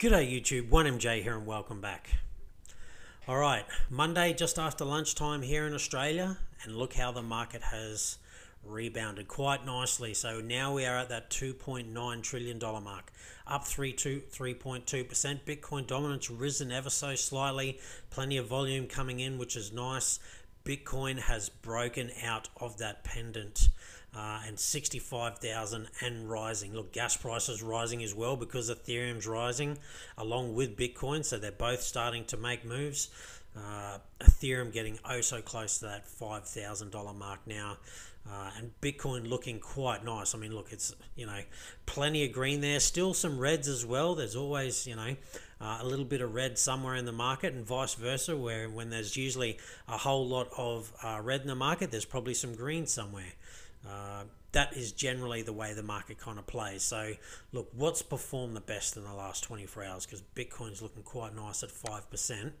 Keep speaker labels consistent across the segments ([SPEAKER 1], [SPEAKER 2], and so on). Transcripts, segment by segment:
[SPEAKER 1] G'day YouTube, 1MJ here and welcome back. Alright, Monday just after lunchtime here in Australia and look how the market has rebounded quite nicely. So now we are at that $2.9 trillion mark, up 3.2%. Bitcoin dominance risen ever so slightly, plenty of volume coming in, which is nice. Bitcoin has broken out of that pennant uh, and 65,000 and rising. Look, gas prices rising as well because Ethereum's rising along with Bitcoin, so they're both starting to make moves. Uh, Ethereum getting oh so close to that $5,000 mark now. Uh, and Bitcoin looking quite nice. I mean, look, it's you know plenty of green there. Still some reds as well. There's always you know uh, a little bit of red somewhere in the market, and vice versa. Where when there's usually a whole lot of uh, red in the market, there's probably some green somewhere. Uh, that is generally the way the market kind of plays. So, look, what's performed the best in the last 24 hours? Because Bitcoin's looking quite nice at 5%.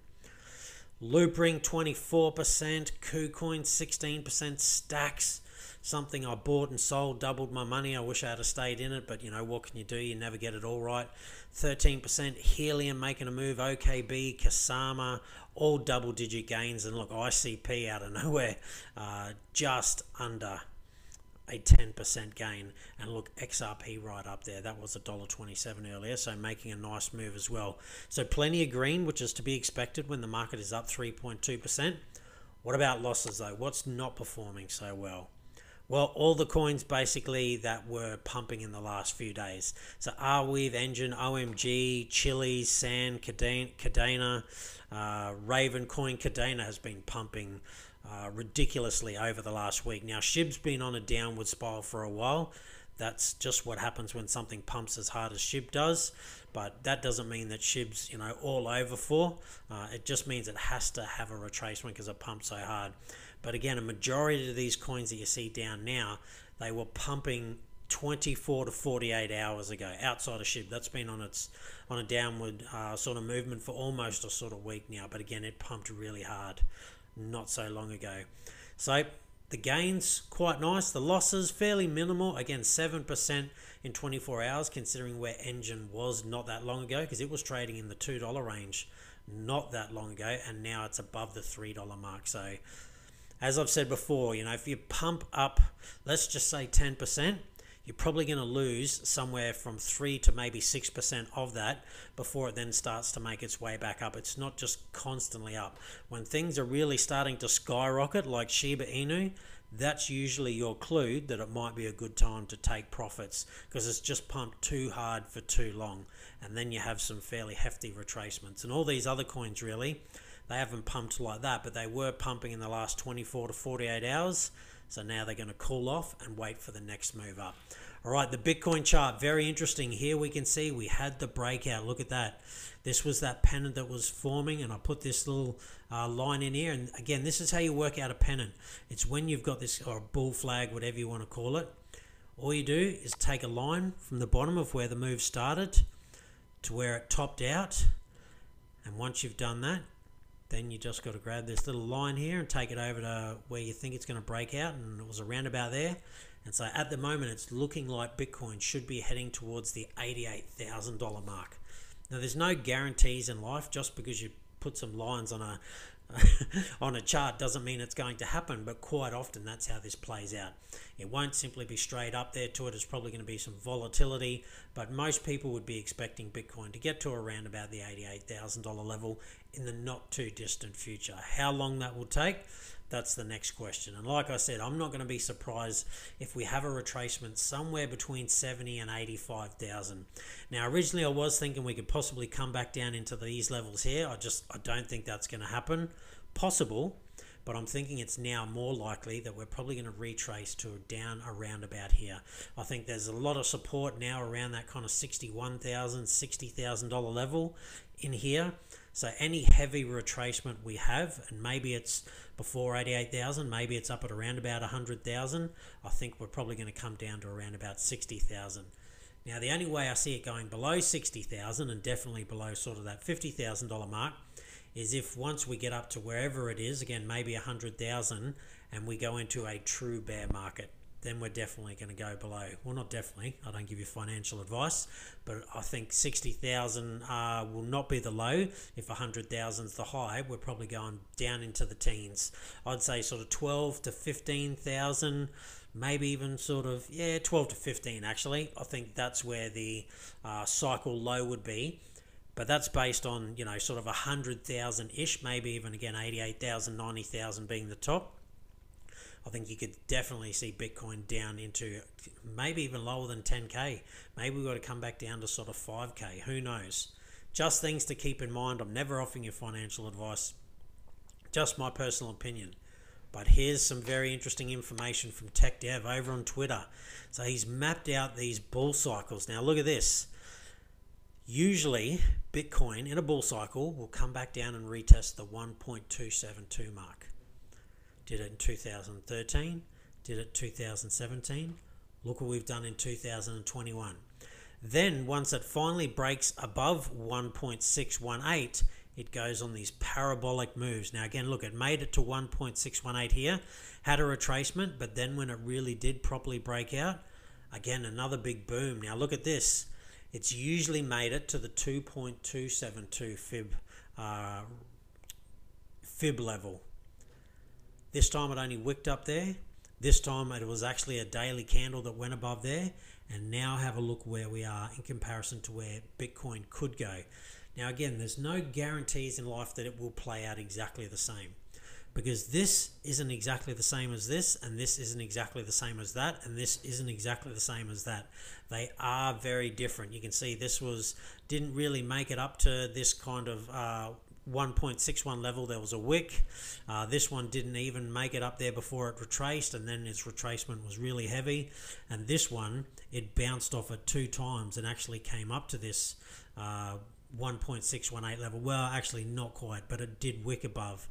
[SPEAKER 1] Loopring 24%, KuCoin 16%, Stacks something I bought and sold, doubled my money. I wish I had stayed in it, but you know what can you do? You never get it all right. 13% Helium making a move, OKB, Kusama, all double digit gains, and look, ICP out of nowhere, uh, just under a 10% gain. And look, XRP right up there. That was $1.27 earlier, so making a nice move as well. So plenty of green, which is to be expected when the market is up 3.2%. What about losses though? What's not performing so well? Well, all the coins basically that were pumping in the last few days. So Arweave, Enjin, OMG, Chili, Sand, Kadena, uh, Raven Coin, Kadena has been pumping uh, ridiculously over the last week. Now, SHIB's been on a downward spiral for a while. That's just what happens when something pumps as hard as SHIB does. But that doesn't mean that SHIB's, you know, all over for. Uh, it just means it has to have a retracement because it pumped so hard. But again, a majority of these coins that you see down now, they were pumping 24 to 48 hours ago outside of SHIB. That's been on its on a downward uh, sort of movement for almost a sort of week now. But again, it pumped really hard not so long ago. So the gains quite nice. The losses fairly minimal. Again, seven percent in 24 hours, considering where Enjin was not that long ago, because it was trading in the two dollar range not that long ago, and now it's above the three dollar mark. So, as I've said before, you know, if you pump up, let's just say 10 percent you're probably going to lose somewhere from 3 to maybe 6% of that before it then starts to make its way back up. It's not just constantly up. When things are really starting to skyrocket, like Shiba Inu, that's usually your clue that it might be a good time to take profits because it's just pumped too hard for too long. And then you have some fairly hefty retracements. And all these other coins, really, they haven't pumped like that, but they were pumping in the last 24 to 48 hours. So now they're going to cool off and wait for the next move up. All right, the Bitcoin chart, very interesting. Here we can see we had the breakout. Look at that. This was that pennant that was forming, and I put this little uh, line in here. And again, this is how you work out a pennant. It's when you've got this, or a bull flag, whatever you want to call it. All you do is take a line from the bottom of where the move started to where it topped out. And once you've done that, then you just got to grab this little line here and take it over to where you think it's going to break out and it was around about there. And so at the moment it's looking like bitcoin should be heading towards the $88000 mark. Now there's no guarantees in life. Just because you put some lines on a on a chart doesn't mean it's going to happen, but quite often that's how this plays out. It won't simply be straight up there to it, it's probably going to be some volatility, but most people would be expecting Bitcoin to get to around about the $88,000 level in the not too distant future. How long that will take, that's the next question. And like I said, I'm not going to be surprised if we have a retracement somewhere between 70 and 85,000. Now, originally I was thinking we could possibly come back down into these levels here. I just I don't think that's going to happen. Possible, but I'm thinking it's now more likely that we're probably going to retrace to down around about here. I think there's a lot of support now around that kind of $61,000, $60,000 level in here. So any heavy retracement we have, and maybe it's before 88,000, maybe it's up at around about 100,000, I think we're probably going to come down to around about 60,000. Now, the only way I see it going below 60,000 and definitely below sort of that $50,000 mark is if once we get up to wherever it is, again, maybe 100,000, and we go into a true bear market. Then we're definitely going to go below. Well, not definitely. I don't give you financial advice, but I think 60,000 uh, will not be the low. If a 100,000 is the high, we're probably going down into the teens. I'd say sort of 12 to 15,000, maybe even sort of, yeah, 12 to 15 actually. I think that's where the uh, cycle low would be. But that's based on, you know, sort of a 100,000 ish, maybe even again 88,000, 90,000 being the top. I think you could definitely see Bitcoin down into maybe even lower than 10k. Maybe we've got to come back down to sort of 5k. Who knows? Just things to keep in mind. I'm never offering you financial advice, just my personal opinion. But here's some very interesting information from Tech Dev over on Twitter. So he's mapped out these bull cycles. Now, look at this. Usually, Bitcoin in a bull cycle will come back down and retest the 1.272 mark. Did it in 2013, did it 2017. Look what we've done in 2021. Then, once it finally breaks above 1.618, it goes on these parabolic moves. Now, again, look, it made it to 1.618 here, had a retracement, but then when it really did properly break out, again, another big boom. Now, look at this. It's usually made it to the 2.272 fib uh, fib level. This time it only wicked up there. This time it was actually a daily candle that went above there. And now have a look where we are in comparison to where Bitcoin could go. Now, again, there's no guarantees in life that it will play out exactly the same because this isn't exactly the same as this, and this isn't exactly the same as that, and this isn't exactly the same as that. They are very different. You can see this was didn't really make it up to this kind of uh, 1.61 level there was a wick. Uh, this one didn't even make it up there before it retraced and then its retracement was really heavy. And this one it bounced off it two times and actually came up to this uh, 1.618 level. Well actually not quite but it did wick above.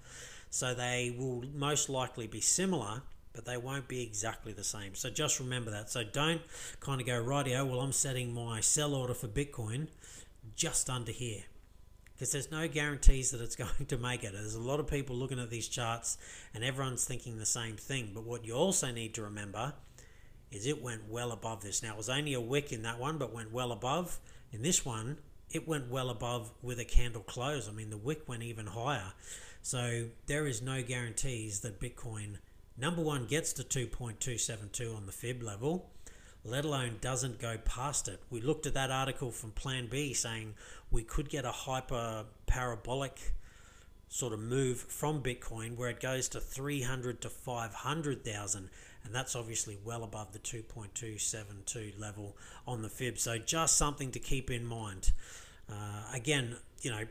[SPEAKER 1] So they will most likely be similar but they won't be exactly the same. So just remember that. So don't kind of go rightio well i'm setting my sell order for bitcoin just under here because there's no guarantees that it's going to make it. There's a lot of people looking at these charts and everyone's thinking the same thing. But what you also need to remember is it went well above this. Now, it was only a wick in that one, but went well above. In this one, it went well above with a candle close. I mean, the wick went even higher. So there is no guarantees that Bitcoin, number one, gets to 2.272 on the fib level let alone doesn't go past it. We looked at that article from Plan B saying we could get a hyper parabolic sort of move from Bitcoin where it goes to 300 to 500,000 and that's obviously well above the 2.272 level on the fib. So just something to keep in mind. Uh, again, you know,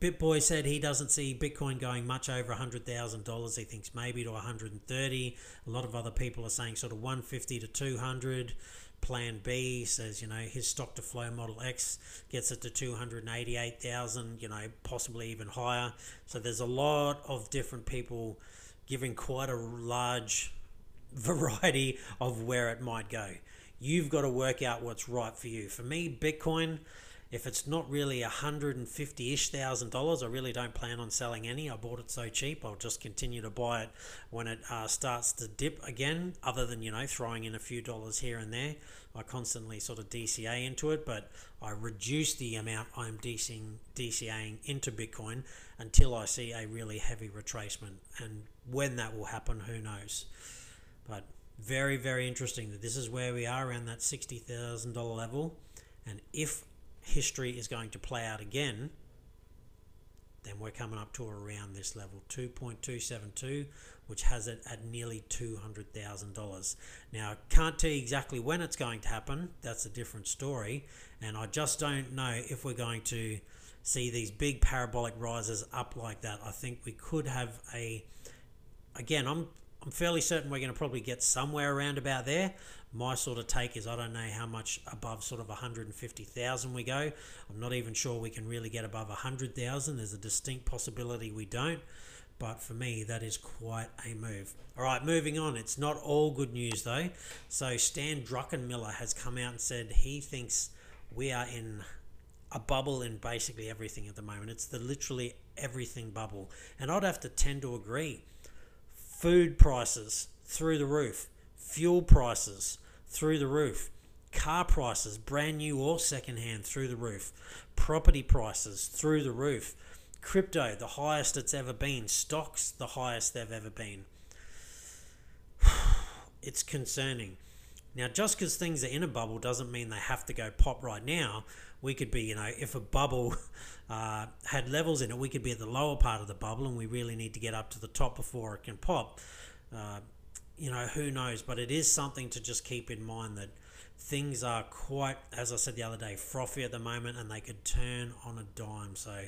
[SPEAKER 1] BitBoy said he doesn't see Bitcoin going much over $100,000. He thinks maybe to 130. A lot of other people are saying sort of 150 to 200. Plan B says, you know, his stock to flow Model X gets it to 288,000, you know, possibly even higher. So there's a lot of different people giving quite a large variety of where it might go. You've got to work out what's right for you. For me, Bitcoin, if it's not really a hundred and fifty ish thousand dollars, I really don't plan on selling any. I bought it so cheap, I'll just continue to buy it when it uh, starts to dip again. Other than you know throwing in a few dollars here and there, I constantly sort of DCA into it, but I reduce the amount I'm DCing, DCAing into Bitcoin until I see a really heavy retracement. And when that will happen, who knows? But very very interesting that this is where we are around that sixty thousand dollar level, and if history is going to play out again, then we're coming up to around this level 2.272, which has it at nearly $200,000. Now, can't tell you exactly when it's going to happen, that's a different story, and I just don't know if we're going to see these big parabolic rises up like that. I think we could have a, again, I'm I'm fairly certain we're going to probably get somewhere around about there my sort of take is I don't know how much above sort of 150,000 we go. I'm not even sure we can really get above 100,000. There's a distinct possibility we don't. But for me, that is quite a move. All right, moving on. It's not all good news though. So Stan Druckenmiller has come out and said he thinks we are in a bubble in basically everything at the moment. It's the literally everything bubble. And I'd have to tend to agree. Food prices through the roof fuel prices through the roof, car prices, brand new or secondhand, through the roof, property prices through the roof, crypto, the highest it's ever been, stocks, the highest they've ever been. It's concerning. Now, just because things are in a bubble doesn't mean they have to go pop right now. We could be, you know, if a bubble uh, had levels in it, we could be at the lower part of the bubble and we really need to get up to the top before it can pop. Uh, you know, who knows? But it is something to just keep in mind that things are quite, as I said the other day, frothy at the moment and they could turn on a dime. So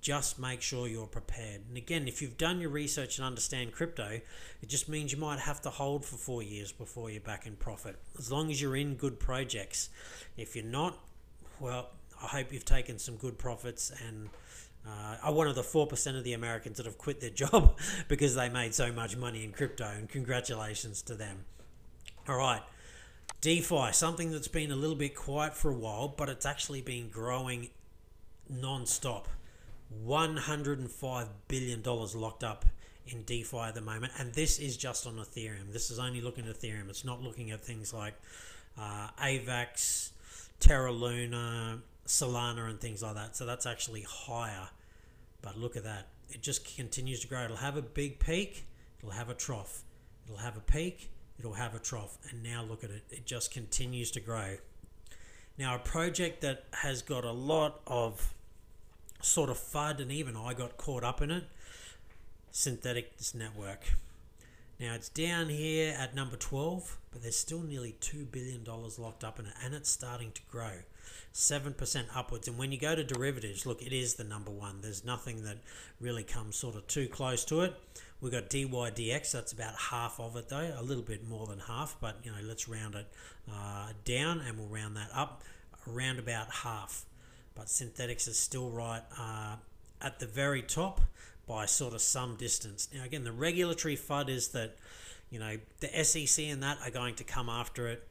[SPEAKER 1] just make sure you're prepared. And again, if you've done your research and understand crypto, it just means you might have to hold for four years before you're back in profit, as long as you're in good projects. If you're not, well, I hope you've taken some good profits and. Uh, I'm one of the 4% of the Americans that have quit their job because they made so much money in crypto, and congratulations to them. All right, DeFi, something that's been a little bit quiet for a while, but it's actually been growing non stop. $105 billion locked up in DeFi at the moment, and this is just on Ethereum. This is only looking at Ethereum. It's not looking at things like uh, AVAX, Terra Luna, Solana, and things like that. So that's actually higher. But look at that. It just continues to grow. It'll have a big peak, it'll have a trough. It'll have a peak, it'll have a trough. And now look at it. It just continues to grow. Now, a project that has got a lot of sort of FUD, and even I got caught up in it. Synthetix Network. Now it's down here at number 12, but there's still nearly $2 billion locked up in it, and it's starting to grow. 7% upwards. And when you go to derivatives, look, it is the number one. There's nothing that really comes sort of too close to it. We've got DYDX, that's about half of it though, a little bit more than half, but you know, let's round it uh, down and we'll round that up around about half but Synthetix is still right uh, at the very top by sort of some distance. Now, again, the regulatory FUD is that, you know, the SEC and that are going to come after it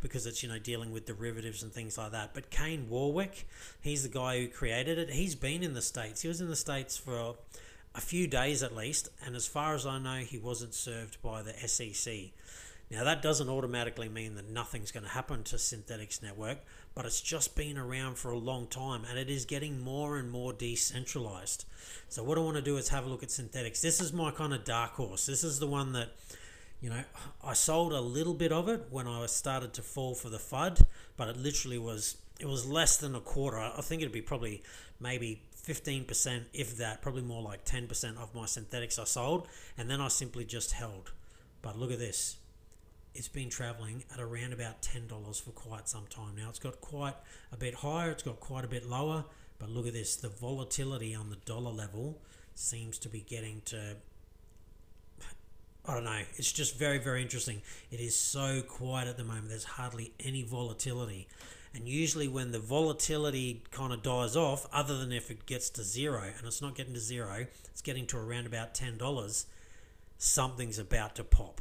[SPEAKER 1] because it's, you know, dealing with derivatives and things like that. But Kane Warwick, he's the guy who created it. He's been in the States. He was in the States for a few days at least, and as far as I know, he wasn't served by the SEC. Now, that doesn't automatically mean that nothing's going to happen to Synthetix Network, but it's just been around for a long time and it is getting more and more decentralized. So, what I want to do is have a look at Synthetix. This is my kind of dark horse. This is the one that, you know, I sold a little bit of it when I started to fall for the FUD, but it literally was. It was less than a quarter. I think it'd be probably maybe 15%, if that, probably more like 10% of my Synthetix I sold, and then I simply just held. But look at this it's been traveling at around about $10 for quite some time now. It's got quite a bit higher, it's got quite a bit lower, but look at this the volatility on the dollar level seems to be getting to. I don't know. It's just very, very interesting. It is so quiet at the moment. There's hardly any volatility. And usually, when the volatility kind of dies off, other than if it gets to zero, and it's not getting to zero, it's getting to around about $10, something's about to pop.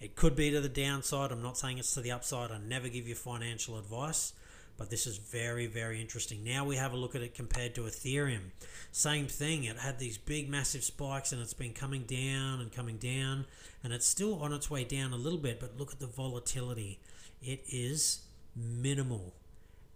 [SPEAKER 1] It could be to the downside. I'm not saying it's to the upside. I never give you financial advice, but this is very, very interesting. Now we have a look at it compared to Ethereum. Same thing. It had these big, massive spikes and it's been coming down and coming down, and it's still on its way down a little bit, but look at the volatility. It is minimal.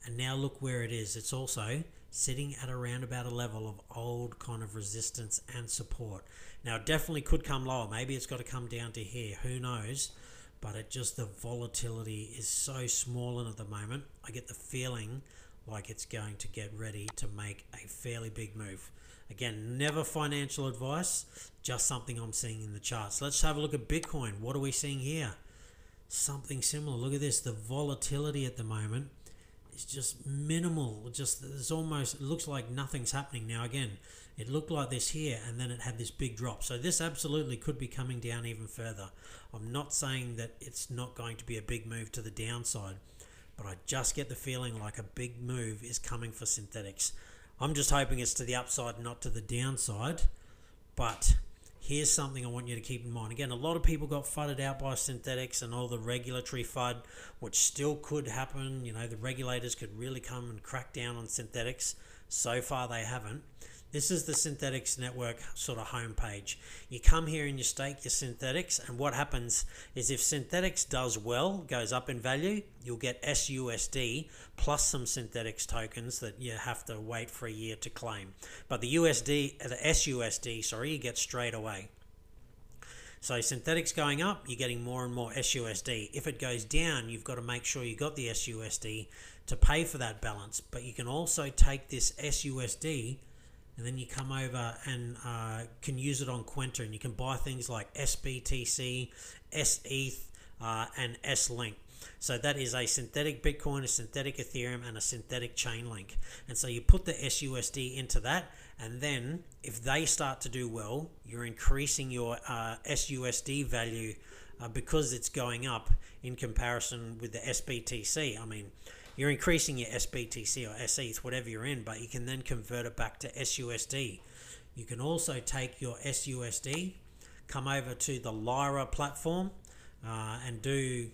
[SPEAKER 1] And now look where it is. It's also sitting at around about a level of old kind of resistance and support. Now, it definitely could come lower. Maybe it's got to come down to here. Who knows? But it just, the volatility is so small and at the moment. I get the feeling like it's going to get ready to make a fairly big move. Again, never financial advice, just something I'm seeing in the charts. Let's have a look at Bitcoin. What are we seeing here? Something similar. Look at this. The volatility at the moment just minimal. Just there's almost it looks like nothing's happening now. Again, it looked like this here, and then it had this big drop. So this absolutely could be coming down even further. I'm not saying that it's not going to be a big move to the downside, but I just get the feeling like a big move is coming for Synthetix. I'm just hoping it's to the upside, not to the downside. But here's something I want you to keep in mind. Again, a lot of people got fudded out by Synthetix and all the regulatory FUD, which still could happen. You know, the regulators could really come and crack down on Synthetix. So far, they haven't. This is the Synthetix Network sort of homepage. You come here and you stake your Synthetix, and what happens is if Synthetix does well, goes up in value, you'll get SUSD plus some Synthetix tokens that you have to wait for a year to claim. But the USD, the SUSD, sorry, you get straight away. So Synthetix going up, you're getting more and more SUSD. If it goes down, you've got to make sure you got the SUSD to pay for that balance. But you can also take this SUSD and then you come over and uh, can use it on Kwenta and you can buy things like SBTC, SETH, uh, and S-Link. So that is a synthetic Bitcoin, a synthetic Ethereum, and a synthetic Chainlink. And so you put the SUSD into that, and then if they start to do well, you're increasing your uh, SUSD value uh, because it's going up in comparison with the SBTC. I mean, you're increasing your SBTC or SETH, whatever you're in, but you can then convert it back to SUSD. You can also take your SUSD, come over to the Lyra platform, uh, and do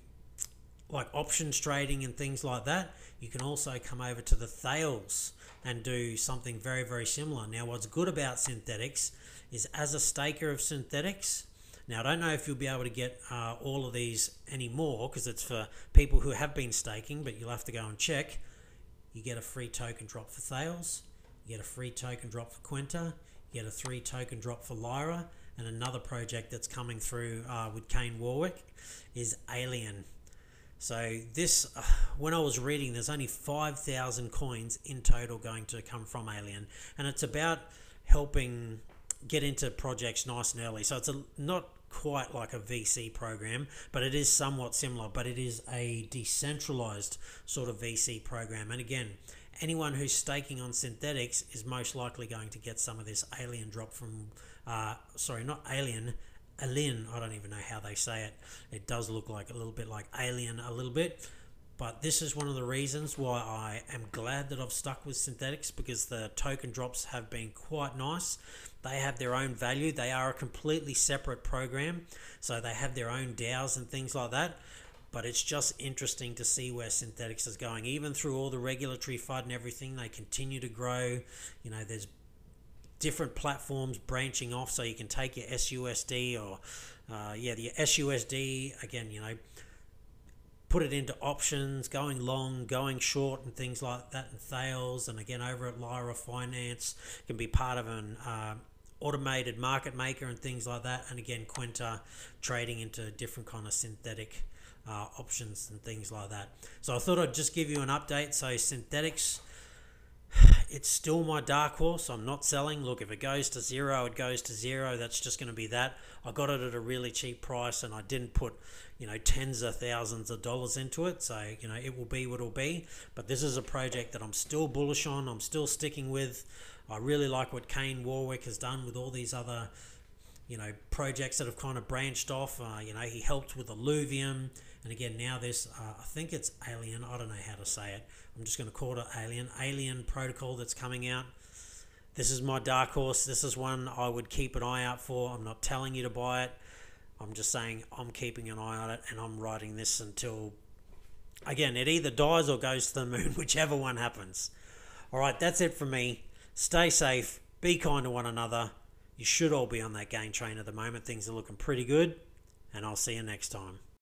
[SPEAKER 1] like options trading and things like that. You can also come over to the Thales and do something very, very similar. Now, what's good about Synthetix is as a staker of Synthetix, now, I don't know if you'll be able to get uh, all of these anymore because it's for people who have been staking, but you'll have to go and check. You get a free token drop for Thales, you get a free token drop for Kwenta, you get a three token drop for Lyra, and another project that's coming through uh, with Kane Warwick is Alien. So this, uh, when I was reading, there's only 5,000 coins in total going to come from Alien, and it's about helping get into projects nice and early. So it's a, not quite like a VC program, but it is somewhat similar. But it is a decentralized sort of VC program. And again, anyone who's staking on Synthetix is most likely going to get some of this alien drop from, uh, sorry, not alien, alien. I don't even know how they say it. It does look like a little bit like alien, a little bit. But this is one of the reasons why I am glad that I've stuck with Synthetix because the token drops have been quite nice. They have their own value. They are a completely separate program, so they have their own DAOs and things like that. But it's just interesting to see where Synthetix is going. Even through all the regulatory FUD and everything, they continue to grow. You know, there's different platforms branching off, so you can take your SUSD or, uh, yeah, the SUSD, again, you know, put it into options, going long, going short, and things like that, and Thales, and again over at Lyra Finance can be part of an uh, automated market maker and things like that. And again, Kwenta trading into different kind of synthetic uh, options and things like that. So I thought I'd just give you an update. So Synthetix, it's still my dark horse. I'm not selling. Look, if it goes to zero, it goes to zero. That's just going to be that. I got it at a really cheap price, and I didn't put you know tens of thousands of dollars into it. So you know it will be what it'll be. But this is a project that I'm still bullish on. I'm still sticking with. I really like what Kane Warwick has done with all these other, you know, projects that have kind of branched off. Uh, you know, he helped with Alluvium, and again now this, uh, I think it's Alien. I don't know how to say it. I'm just going to call it Alien. Alien Protocol that's coming out. This is my dark horse. This is one I would keep an eye out for. I'm not telling you to buy it. I'm just saying I'm keeping an eye on it, and I'm writing this until again it either dies or goes to the moon, whichever one happens. All right, that's it for me. Stay safe, be kind to one another. You should all be on that gain train at the moment. Things are looking pretty good, and I'll see you next time.